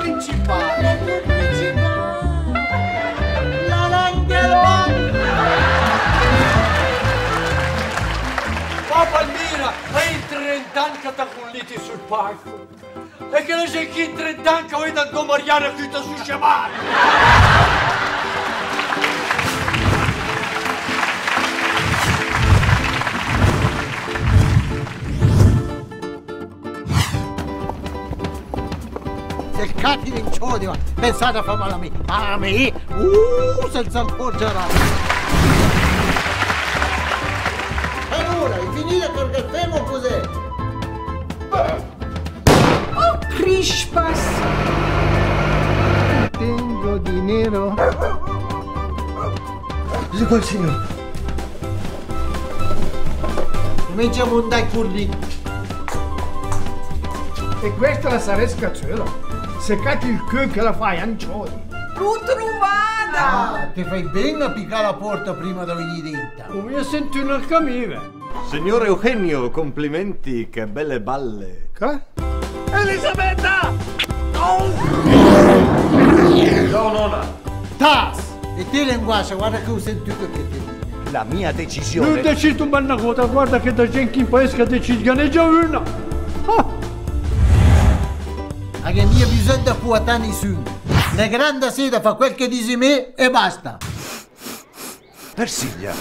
principale, il principale, la Langelone. Papa mira, hai 30 anni che ti accolliti sul palco. E che non sei chi 30 anni che vuoi da domariare qui ti su scemare. Cacchio in ciò pensate a fare male a me. A me? Uh, senza accorgerà. Allora, finito col caffè cos'è? Oh, crispas! Tengo dinero. Cosa col signore? Cominciamo un dai curli. E questa la saresca cera. Seccati il culo che la fai, ancioni. Ritrovata! Ah, ti fai bene a piccare la porta prima di venire dentro. Come io sento una camina. Signor Eugenio, complimenti, che belle balle. Che? Elisabetta! Oh! No, nonna. Tas! E te linguaggio, guarda che ho sentito che ti. La mia Non decisione... decido una cosa, guarda che da gente in paese che decide ne già una. Ah! Ma che mia bisogna da può nessuno. La grande sera fa quel che dici me e basta. Persiglia,